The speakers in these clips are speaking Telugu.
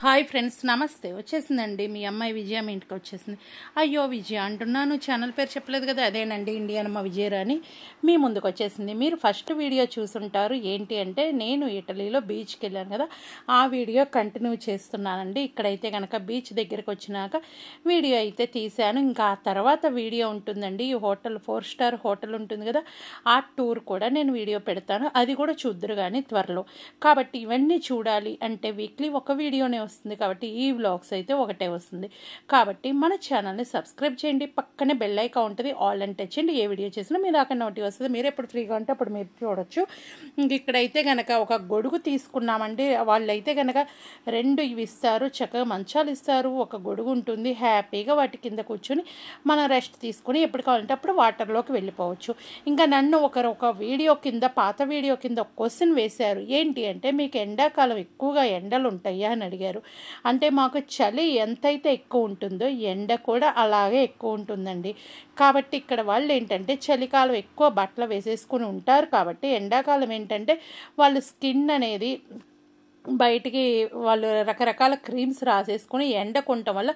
హాయ్ ఫ్రెండ్స్ నమస్తే. వచ్చేసిందండి మీ అమ్మాయి విజయ మీ ఇంటికి వచ్చేసింది. అయ్యో విజయ అంటున్నాను ఛానల్ పేరు చెప్పలేదు కదా అదేనండి ఇండియన్ అమ్మ విజయరాణి మీ ముందుకు వచ్చేసింది. మీరు ఫస్ట్ వీడియో చూసుంటారు. ఏంటి అంటే నేను ఇటలీలో బీచ్కి వెళ్ళాను కదా ఆ వీడియో కంటిన్యూ చేస్తున్నానండి. ఇక్కడైతే కనుక బీచ్ దగ్గరికి వచ్చినాక వీడియో అయితే తీశాను. ఇంకా ఆ తర్వాత వీడియో ఉంటుందండి. ఈ హోటల్ ఫోర్ స్టార్ హోటల్ ఉంటుంది కదా ఆ టూర్ కూడా నేను వీడియో పెడతాను. అది కూడా చూద్దరు కానీ త్వరలో. కాబట్టి ఇవన్నీ చూడాలి అంటే వీక్లీ ఒక వీడియోనే వస్తుంది కాబట్టి ఈ వ్లాగ్స్ అయితే ఒకటే వస్తుంది. కాబట్టి మన ఛానల్ని సబ్స్క్రైబ్ చేయండి. పక్కనే బెల్ ఐకా ఉంటుంది. ఆల్ అండ్ టచ్ చేయండి. ఏ వీడియో చేసినా మీరు దాకా నోటి వస్తుంది. మీరు ఎప్పుడు ఫ్రీగా ఉంటే అప్పుడు మీరు చూడొచ్చు. ఇంక ఇక్కడైతే కనుక ఒక గొడుగు తీసుకున్నామండి. వాళ్ళైతే కనుక రెండు ఇవి ఇస్తారు. చక్కగా మంచాలు ఇస్తారు. ఒక గొడుగు ఉంటుంది. హ్యాపీగా వాటి కింద కూర్చొని మనం రెస్ట్ తీసుకుని ఎప్పుడు కావాలంటే అప్పుడు వాటర్లోకి వెళ్ళిపోవచ్చు. ఇంకా నన్ను ఒకరు ఒక వీడియో కింద పాత వీడియో కింద ఒక క్వశ్చన్ వేశారు. ఏంటి అంటే మీకు ఎండాకాలం ఎక్కువగా ఎండలు ఉంటాయా అని అడిగారు. అంటే మాకు చలి ఎంతైతే ఎక్కువ ఉంటుందో ఎండ కూడా అలాగే ఎక్కువ ఉంటుందండి. కాబట్టి ఇక్కడ వాళ్ళు ఏంటంటే చలికాలం ఎక్కువ బట్టలు వేసేసుకుని ఉంటారు కాబట్టి ఎండాకాలం ఏంటంటే వాళ్ళు స్కిన్ అనేది బయటికి వాళ్ళు రకరకాల క్రీమ్స్ రాసేసుకుని ఎండకుంటం వల్ల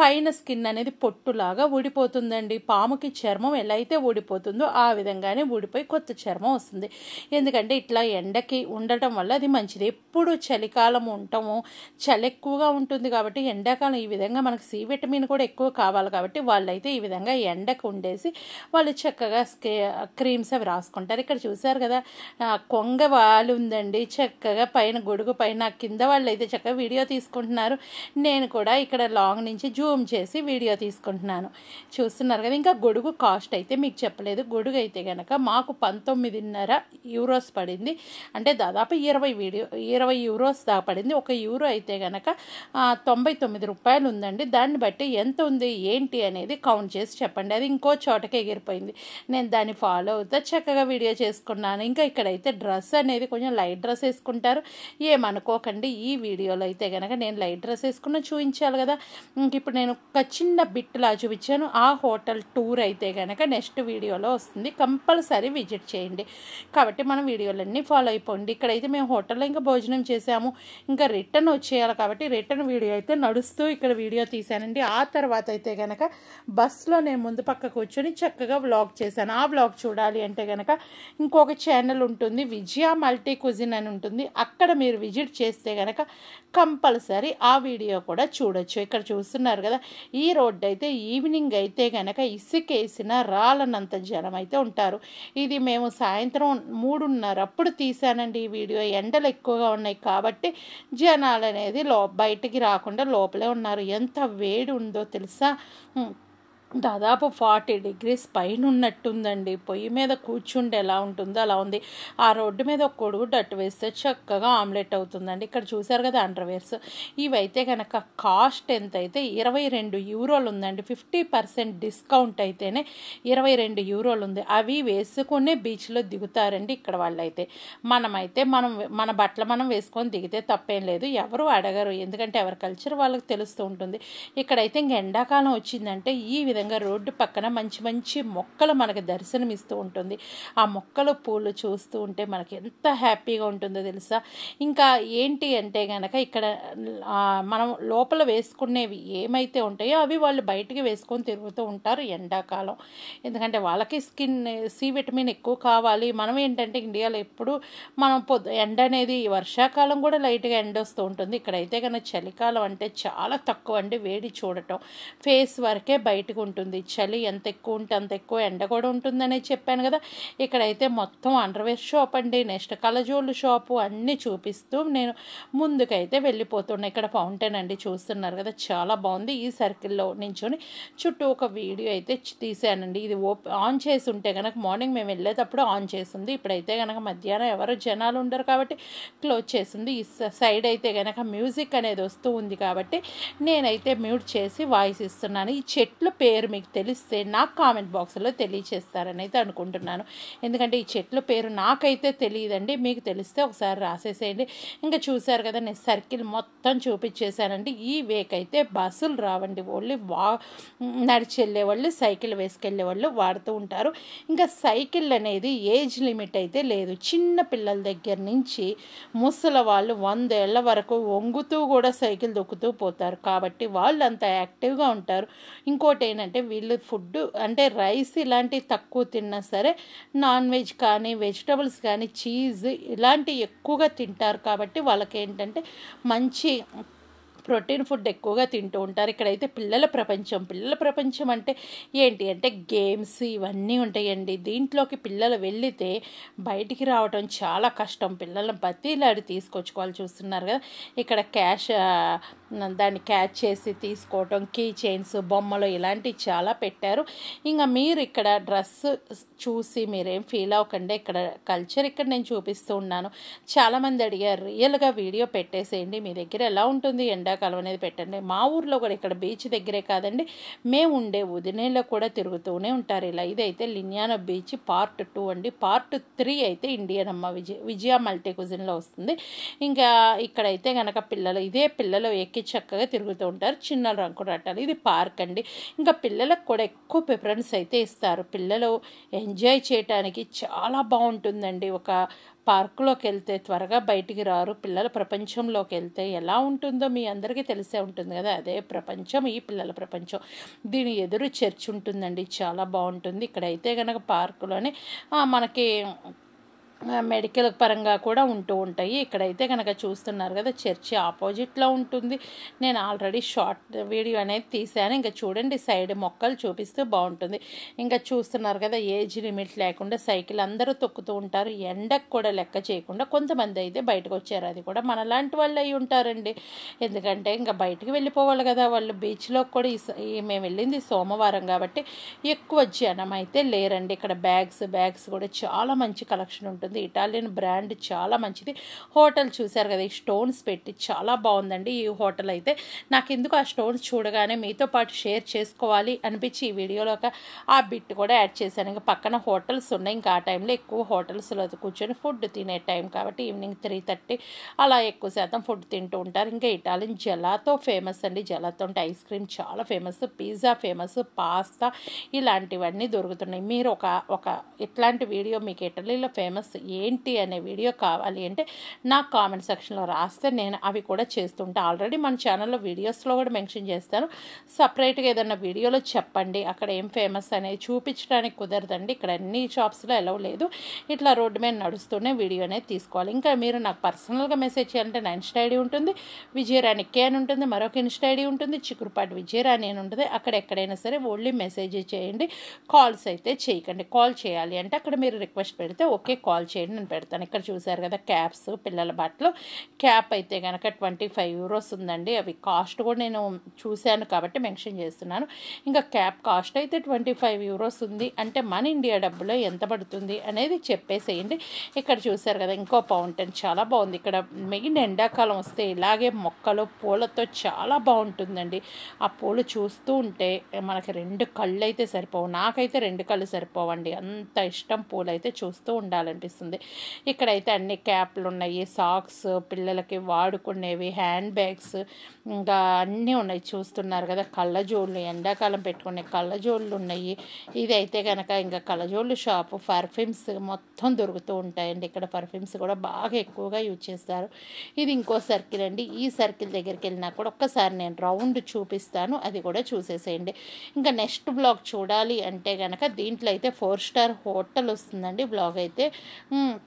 పైన స్కిన్ అనేది పొట్టులాగా ఊడిపోతుందండి. పాముకి చర్మం ఎలా అయితే ఊడిపోతుందో ఆ విధంగానే ఊడిపోయి కొత్త చర్మం వస్తుంది. ఎందుకంటే ఇట్లా ఎండకి ఉండటం వల్ల అది మంచిది. ఎప్పుడు చలికాలం ఉండటము చలి ఎక్కువగా ఉంటుంది కాబట్టి ఎండాకాలం ఈ విధంగా మనకు సి విటమిన్ కూడా ఎక్కువ కావాలి కాబట్టి వాళ్ళైతే ఈ విధంగా ఎండకు ఉండేసి వాళ్ళు చక్కగా స్కే క్రీమ్స్ అవి రాసుకుంటారు. ఇక్కడ చూసారు కదా కొంగ వాలు ఉందండి చక్కగా పైన గొడుగు పైన నా కింద వాళ్ళు అయితే చక్కగా వీడియో తీసుకుంటున్నారు. నేను కూడా ఇక్కడ లాంగ్ నుంచి జూమ్ చేసి వీడియో తీసుకుంటున్నాను. చూస్తున్నారు కదా ఇంకా గొడుగు కాస్ట్ అయితే మీకు చెప్పలేదు. గొడుగు అయితే కనుక మాకు పంతొమ్మిదిన్నర యూరోస్ పడింది. అంటే దాదాపు ఇరవై వీడియో ఇరవై యూరోస్ దాకా పడింది. ఒక యూరో అయితే కనుక తొంభై తొమ్మిది రూపాయలు ఉందండి. దాన్ని బట్టి ఎంత ఉంది ఏంటి అనేది కౌంట్ చేసి చెప్పండి. అది ఇంకో చోటకి ఎగిరిపోయింది. నేను దాన్ని ఫాలో అవుతా చక్కగా వీడియో చేసుకున్నాను. ఇంకా ఇక్కడైతే డ్రెస్ అనేది కొంచెం లైట్ డ్రెస్ వేసుకుంటారు. ఏమనుకోకండి ఈ వీడియోలో అయితే కనుక నేను లైట్ డ్రెస్ వేసుకున్న చూపించాలి కదా. ఇంక ఇప్పుడు నేను ఒక చిన్న బిట్లా చూపించాను. ఆ హోటల్ టూర్ అయితే కనుక నెక్స్ట్ వీడియోలో వస్తుంది. కంపల్సరీ విజిట్ చేయండి. కాబట్టి మనం వీడియోలన్నీ ఫాలో అయిపోండి. ఇక్కడైతే మేము హోటల్లో ఇంకా భోజనం చేసాము ఇంకా రిటర్న్ వచ్చేయాలి కాబట్టి రిటర్న్ వీడియో అయితే నడుస్తూ ఇక్కడ వీడియో తీశానండి. ఆ తర్వాత అయితే కనుక బస్సులో నేను ముందు పక్క కూర్చొని చక్కగా వ్లాగ్ చేశాను. ఆ వ్లాగ్ చూడాలి అంటే కనుక ఇంకొక ఛానల్ ఉంటుంది. విజయ మల్టీ కుజిన్ అని ఉంటుంది. అక్కడ మీరు విజిట్ చేస్తే కనుక కంపల్సరీ ఆ వీడియో కూడా చూడొచ్చు. ఇక్కడ చూస్తున్నారు కదా ఈ రోడ్డు అయితే ఈవినింగ్ అయితే కనుక ఇసుకేసిన రాలనంత జనం అయితే ఉంటారు. ఇది మేము సాయంత్రం మూడున్నర అప్పుడు తీసానండి ఈ వీడియో. ఎండలు ఎక్కువగా ఉన్నాయి కాబట్టి జనాలు అనేది లో బయటికి రాకుండా లోపలే ఉన్నారు. ఎంత వేడి ఉందో తెలుసా? దాదాపు ఫార్టీ డిగ్రీస్ పైన ఉన్నట్టుందండి పొయ్యి మీద కూర్చుంటే ఎలా ఉంటుందో అలా ఉంది. ఆ రోడ్డు మీద ఒక కొడుగు డట్టు వేస్తే చక్కగా ఆమ్లెట్ అవుతుందండి. ఇక్కడ చూశారు కదా అండర్వేర్స్. ఇవైతే కనుక కాస్ట్ ఎంత అయితే ఇరవై రెండు యూరోలు ఉందండి. ఫిఫ్టీ పర్సెంట్ డిస్కౌంట్ అయితేనే ఇరవై రెండు యూరోలు ఉంది. అవి వేసుకునే బీచ్లో దిగుతారండి ఇక్కడ వాళ్ళైతే. మనమైతే మనం మన బట్టలు మనం వేసుకొని దిగితే తప్పేం లేదు. ఎవరు అడగరు. ఎందుకంటే ఎవరి కల్చర్ వాళ్ళకి తెలుస్తూ ఉంటుంది. ఇక్కడైతే ఇంక ఎండాకాలం వచ్చిందంటే ఈ విధంగా రోడ్డు పక్కన మంచి మంచి మొక్కలు మనకి దర్శనమిస్తూ ఉంటుంది. ఆ మొక్కలు పూలు చూస్తూ ఉంటే మనకి ఎంత హ్యాపీగా ఉంటుందో తెలుసా? ఇంకా ఏంటి అంటే కనుక ఇక్కడ మనం లోపల వేసుకునేవి ఏమైతే ఉంటాయో అవి వాళ్ళు బయటికి వేసుకొని తిరుగుతూ ఉంటారు ఎండాకాలం. ఎందుకంటే వాళ్ళకి స్కిన్ సి విటమిన్ ఎక్కువ కావాలి. మనం ఏంటంటే ఇండియాలో ఎప్పుడు మనం పొద్దు ఎండ అనేది వర్షాకాలం కూడా లైట్గా ఎండ వస్తూ ఉంటుంది. ఇక్కడైతే కనుక చలికాలం అంటే చాలా తక్కువ అండి వేడి చూడటం. ఫేస్ వరకే బయటకు ఉంటుంది ఉంటుంది. చలి ఎంత ఎక్కువ ఉంటే అంత ఎక్కువ ఎండ కూడా ఉంటుందనే చెప్పాను కదా. ఇక్కడైతే మొత్తం అండర్వేర్ షాప్ అండి. నెక్స్ట్ కలజోళ్ళు షాపు అన్నీ చూపిస్తూ నేను ముందుకైతే వెళ్ళిపోతున్నాను ఇక్కడ ఫౌంటైన్ అండి చూస్తున్నారు కదా. చాలా బాగుంది. ఈ సర్కిల్లో నించొని చుట్టూ ఒక వీడియో అయితే తీసానండి ఇది ఓప్ ఆన్ చేసి ఉంటే కనుక మార్నింగ్ మేము వెళ్ళేటప్పుడు ఆన్ చేసింది. ఇప్పుడైతే కనుక మధ్యాహ్నం ఎవరు జనాలు ఉండరు కాబట్టి క్లోజ్ చేసింది. ఈ సైడ్ అయితే కనుక మ్యూజిక్ అనేది వస్తూ ఉంది కాబట్టి నేనైతే మ్యూట్ చేసి వాయిస్ ఇస్తున్నాను. ఈ చెట్లు పేరు పేరు మీకు తెలిస్తే నాకు కామెంట్ బాక్స్లో తెలియచేస్తారని అయితే అనుకుంటున్నాను. ఎందుకంటే ఈ చెట్ల పేరు నాకైతే తెలియదండి. మీకు తెలిస్తే ఒకసారి రాసేసేయండి. ఇంకా చూశారు కదా నేను సర్కిల్ మొత్తం చూపించేశానండి. ఈ వేక్ అయితే బస్సులు రావండి. ఓన్లీ వా నడిచి వెళ్ళేవాళ్ళు సైకిల్ వేసుకెళ్ళే వాళ్ళు వాడుతూ ఉంటారు. ఇంకా సైకిల్ అనేది ఏజ్ లిమిట్ అయితే లేదు. చిన్న పిల్లల దగ్గర నుంచి ముసలి వాళ్ళు వందేళ్ళ వరకు వంగుతూ కూడా సైకిల్ దొక్కుతూ పోతారు. కాబట్టి వాళ్ళు అంత యాక్టివ్గా ఉంటారు. ఇంకోటి ఏంటంటే వీళ్ళు ఫుడ్ అంటే రైస్ ఇలాంటివి తక్కువ తిన్నా సరే నాన్ వెజ్ కానీ వెజిటబుల్స్ కానీ చీజ్ ఇలాంటివి ఎక్కువగా తింటారు కాబట్టి వాళ్ళకి ఏంటంటే మంచి ప్రోటీన్ ఫుడ్ ఎక్కువగా తింటూ ఉంటారు. ఇక్కడైతే పిల్లల ప్రపంచం పిల్లల ప్రపంచం అంటే ఏంటి అంటే గేమ్స్ ఇవన్నీ ఉంటాయండి. దీంట్లోకి పిల్లలు వెళ్ళితే బయటికి రావడం చాలా కష్టం. పిల్లలను బతీలాడి తీసుకొచ్చుకోవాలి చూస్తున్నారు కదా. ఇక్కడ క్యాష్ దాన్ని క్యాచ్ చేసి తీసుకోవటం కీ చైన్స్ బొమ్మలు ఇలాంటివి చాలా పెట్టారు. ఇంకా మీరు ఇక్కడ డ్రెస్ చూసి మీరేం ఫీల్ అవ్వకండి. ఇక్కడ కల్చర్ ఇక్కడ నేను చూపిస్తూ ఉన్నాను. చాలామంది అడిగారు రియల్గా వీడియో పెట్టేసేయండి. మీ దగ్గర ఎలా ఉంటుంది? ఎండాకాలం అనేది పెట్టండి. మా ఊర్లో కూడా ఇక్కడ బీచ్ దగ్గరే కాదండి. మేము ఉండే ఉదినేలో కూడా తిరుగుతూనే ఉంటారు ఇలా. ఇదైతే లిన్యానో బీచ్ పార్ట్ టూ అండి. పార్ట్ త్రీ అయితే ఇండియన్ అమ్మ విజయ విజయ మల్టీ కుజిన్లో వస్తుంది. ఇంకా ఇక్కడైతే కనుక పిల్లలు ఇదే పిల్లలు ఎక్కి చక్కగా తిరుగుతూ ఉంటారు. చిన్న రంకు రట్టాలు ఇది పార్క్ అండి. ఇంకా పిల్లలకు కూడా ఎక్కువ ప్రిఫరెన్స్ అయితే ఇస్తారు. పిల్లలు ఎంజాయ్ చేయటానికి చాలా బాగుంటుందండి. ఒక పార్కులోకి వెళ్తే త్వరగా బయటికి రారు. పిల్లల ప్రపంచంలోకి వెళ్తే ఎలా ఉంటుందో మీ అందరికీ తెలిసే ఉంటుంది కదా. అదే ప్రపంచం ఈ పిల్లల ప్రపంచం. దీని ఎదురు చర్చ్ ఉంటుందండి చాలా బాగుంటుంది. ఇక్కడైతే కనుక పార్కులోనే మనకి మెడికల్ పరంగా కూడా ఉంటూ ఉంటాయి. ఇక్కడైతే కనుక చూస్తున్నారు కదా చర్చి ఆపోజిట్లో ఉంటుంది. నేను ఆల్రెడీ షార్ట్ వీడియో అనేది తీశాను. ఇంకా చూడండి సైడ్ మొక్కలు చూపిస్తూ బాగుంటుంది. ఇంకా చూస్తున్నారు కదా ఏజ్ లిమిట్ లేకుండా సైకిల్ అందరూ తొక్కుతూ ఉంటారు. ఎండకు కూడా లెక్క చేయకుండా కొంతమంది అయితే బయటకు వచ్చారు. అది కూడా మనలాంటి వాళ్ళు అయి ఉంటారండి. ఎందుకంటే ఇంకా బయటికి వెళ్ళిపోవాలి కదా వాళ్ళు బీచ్లో కూడా ఈ మేము వెళ్ళింది సోమవారం కాబట్టి ఎక్కువ జనం అయితే లేరండి. ఇక్కడ బ్యాగ్స్ బ్యాగ్స్ కూడా చాలా మంచి కలెక్షన్ ఉంటుంది. ఉంటుంది. ఇటాలియన్ బ్రాండ్ చాలా మంచిది. హోటల్ చూశారు కదా ఈ స్టోన్స్ పెట్టి చాలా బాగుందండి ఈ హోటల్ అయితే. నాకు ఎందుకు ఆ స్టోన్స్ చూడగానే మీతో పాటు షేర్ చేసుకోవాలి అనిపించి ఈ వీడియోలో ఒక ఆ బిట్ కూడా యాడ్ చేశాను. ఇంకా పక్కన హోటల్స్ ఉన్నాయి. ఇంకా ఆ టైంలో ఎక్కువ హోటల్స్లో కూర్చొని ఫుడ్ తినే టైం కాబట్టి ఈవినింగ్ త్రీ థర్టీ అలా ఎక్కువ శాతం ఫుడ్ తింటూ ఉంటారు. ఇంకా ఇటాలియన్ జలాతో ఫేమస్ అండి. జలాతో అంటే ఐస్ క్రీమ్ చాలా ఫేమస్ పిజ్జా ఫేమస్ పాస్తా ఇలాంటివన్నీ దొరుకుతున్నాయి. మీరు ఒక ఒక ఇట్లాంటి వీడియో మీకు ఇటలీలో ఫేమస్ ఏంటి అనే వీడియో కావాలి అంటే నాకు కామెంట్ సెక్షన్లో రాస్తే నేను అవి కూడా చేస్తుంటా. ఆల్రెడీ మన ఛానల్లో వీడియోస్లో కూడా మెన్షన్ చేస్తాను. సపరేట్గా ఏదైనా వీడియోలో చెప్పండి. అక్కడ ఏం ఫేమస్ అనేది చూపించడానికి కుదరదండి. ఇక్కడ అన్ని షాప్స్లో ఎలా లేదు. ఇట్లా రోడ్డు మీద నడుస్తూనే వీడియో అనేది తీసుకోవాలి. ఇంకా మీరు నాకు పర్సనల్గా మెసేజ్ చేయాలంటే నా ఇన్స్టా ఐడి ఉంటుంది. విజయరాణి కే అని ఉంటుంది. మరొక ఇన్స్టా ఐడి ఉంటుంది. చిక్కురుపాటి విజయరాణి అని ఉంటుంది. అక్కడ ఎక్కడైనా సరే ఓన్లీ మెసేజ్ చేయండి. కాల్స్ అయితే చేయకండి. కాల్ చేయాలి అంటే అక్కడ మీరు రిక్వెస్ట్ పెడితే ఓకే కాల్ చేయండి నేను పెడతాను. ఇక్కడ చూశారు కదా క్యాప్స్ పిల్లల బట్టలు. క్యాప్ అయితే కనుక ట్వంటీ ఫైవ్ యూరోస్ ఉందండి. అవి కాస్ట్ కూడా నేను చూశాను కాబట్టి మెన్షన్ చేస్తున్నాను. ఇంకా క్యాప్ కాస్ట్ అయితే ట్వంటీ ఫైవ్ యూరోస్ ఉంది. అంటే మన ఇండియా డబ్బులో ఎంత పడుతుంది అనేది చెప్పేసేయండి. ఇక్కడ చూశారు కదా ఇంకో పౌంటైన్ చాలా బాగుంది. ఇక్కడ మెయిన్ ఎండాకాలం వస్తే ఇలాగే మొక్కలు పూలతో చాలా బాగుంటుందండి. ఆ పూలు చూస్తూ ఉంటే మనకి రెండు కళ్ళు అయితే సరిపోవు. నాకైతే రెండు కళ్ళు సరిపోవండి. అంత ఇష్టం పూలు అయితే చూస్తూ ఉండాలనిపిస్తుంది. ఇక్కడైతే అన్ని క్యాప్లు ఉన్నాయి సాక్స్ పిల్లలకి వాడుకునేవి హ్యాండ్ బ్యాగ్స్ ఇంకా అన్నీ ఉన్నాయి. చూస్తున్నారు కదా కళ్ళజోళ్ళు ఎండాకాలం పెట్టుకునే కళ్ళజోళ్ళు ఉన్నాయి. ఇదైతే కనుక ఇంకా కళ్ళజోళ్ళు షాపు పర్ఫ్యూమ్స్ మొత్తం దొరుకుతూ ఉంటాయండి. ఇక్కడ పర్ఫ్యూమ్స్ కూడా బాగా ఎక్కువగా యూజ్ చేస్తారు. ఇది ఇంకో సర్కిల్ అండి. ఈ సర్కిల్ దగ్గరికి వెళ్ళినా కూడా ఒక్కసారి నేను రౌండ్ చూపిస్తాను. అది కూడా చూసేసేయండి. ఇంకా నెక్స్ట్ బ్లాగ్ చూడాలి అంటే కనుక దీంట్లో అయితే ఫోర్ స్టార్ హోటల్ వస్తుందండి. బ్లాగ్ అయితే 嗯。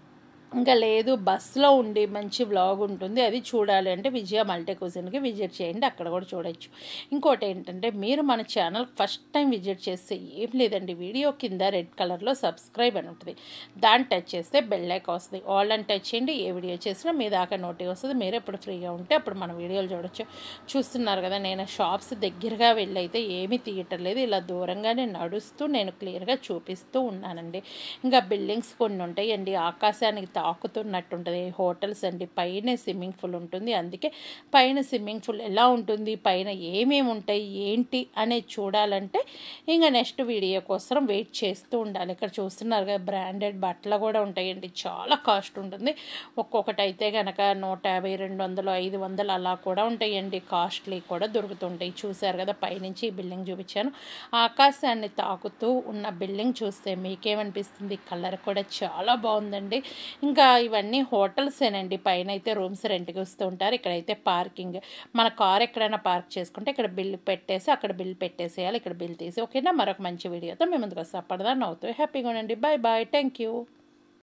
ఇంకా లేదు బస్సులో ఉండి మంచి బ్లాగ్ ఉంటుంది. అది చూడాలి అంటే విజయ మల్టీ కుజిన్కి విజిట్ చేయండి అక్కడ కూడా చూడొచ్చు. ఇంకోటి ఏంటంటే మీరు మన ఛానల్ ఫస్ట్ టైం విజిట్ చేస్తే ఏం లేదండి వీడియో కింద రెడ్ కలర్లో సబ్స్క్రైబ్ అని ఉంటుంది. దాన్ని టచ్ చేస్తే బెల్ వస్తుంది. ఆల్ అని టచ్ చేయండి ఏ వీడియో చేసినా మీ దాకా నోటి వస్తుంది. మీరు ఎప్పుడు ఫ్రీగా ఉంటే అప్పుడు మన వీడియోలు చూడొచ్చు. చూస్తున్నారు కదా నేను షాప్స్ దగ్గరగా వెళ్ళి అయితే ఏమీ తీయటం లేదు. ఇలా దూరంగానే నడుస్తూ నేను క్లియర్గా చూపిస్తూ ఉన్నానండి. ఇంకా బిల్డింగ్స్ కొన్ని ఉంటాయండి. ఆకాశానికి తాకుతున్నట్టు ఉంటుంది హోటల్స్ అండి పైన స్విమ్మింగ్ పూల్ ఉంటుంది. అందుకే పైన స్విమ్మింగ్ పూల్ ఎలా ఉంటుంది పైన ఏమేమి ఉంటాయి ఏంటి అనేది చూడాలంటే ఇంకా నెక్స్ట్ వీడియో కోసం వెయిట్ చేస్తూ ఉండాలి. ఇక్కడ చూస్తున్నారు కదా బ్రాండెడ్ బట్టలు కూడా ఉంటాయండి. చాలా కాస్ట్ ఉంటుంది. ఒక్కొక్కటి అయితే కనుక నూట యాభై రెండు వందలు ఐదు వందలు అలా కూడా ఉంటాయండి. కాస్ట్లీ కూడా దొరుకుతుంటాయి. చూశారు కదా పైనుంచి ఈ బిల్డింగ్ చూపించాను. ఆకాశాన్ని తాకుతూ ఉన్న బిల్డింగ్ చూస్తే మీకేమనిపిస్తుంది? కలర్ కూడా చాలా బాగుందండి. ఇంకా ఇవన్నీ హోటల్సేనండి. పైన అయితే రూమ్స్ రెంట్కి వస్తూ ఉంటారు ఇక్కడైతే పార్కింగ్. మన కార్ ఎక్కడైనా పార్క్ చేసుకుంటే ఇక్కడ బిల్ పెట్టేసి అక్కడ బిల్ పెట్టేసేయాలి. ఇక్కడ బిల్ తీసి. ఓకేనా? మరొక మంచి వీడియోతో మేము ముందుకు వస్తాం అప్పటిదాన్ని నవ్వుతూ హ్యాపీగా ఉండండి. Bye bye. Thank you